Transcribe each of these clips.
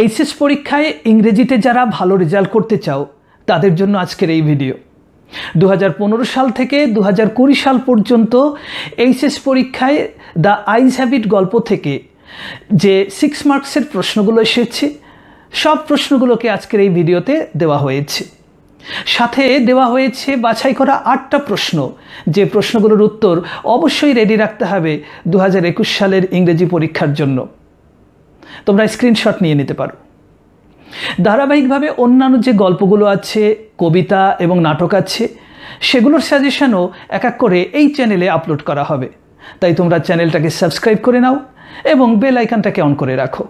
HS পরীক্ষায় ইংরেজিতে যারা ভালো রেজাল্ট করতে চাও, তাদের জন্য আজকের এই ভিডিও। দু হাজার পনেরো সাল থেকে দু হাজার কুড়ি সাল পর্যন্ত এইচএস পরীক্ষায় দ্য আইজ হ্যাবিট গল্প থেকে যে সিক্স মার্কসের প্রশ্নগুলো এসেছে, সব প্রশ্নগুলোকে আজকের এই ভিডিওতে দেওয়া হয়েছে। সাথে দেওয়া হয়েছে বাছাই করা আটটা প্রশ্ন। যে প্রশ্নগুলোর উত্তর অবশ্যই রেডি রাখতে হবে দু হাজার একুশ সালের ইংরেজি পরীক্ষার জন্য। তোমরা স্ক্রিনশট নিয়ে নিতে পারো। ধারাবাহিকভাবে অন্যান্য যে গল্পগুলো আছে, কবিতা এবং নাটক আছে, সেগুলোর সাজেশনও এক এক করে এই চ্যানেলে আপলোড করা হবে। তাই তোমরা চ্যানেলটাকে সাবস্ক্রাইব করে নাও এবং বেল আইকনটাকে অন করে রাখো।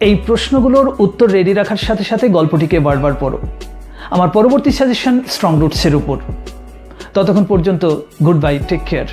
এই প্রশ্নগুলোর উত্তর রেডি রাখার সাথে সাথে গল্পটিকে বারবার পড়ো। আমার পরবর্তী সাজেশন স্ট্রং রুটসের উপর। ততক্ষণ পর্যন্ত গুড বাই টেক কেয়ার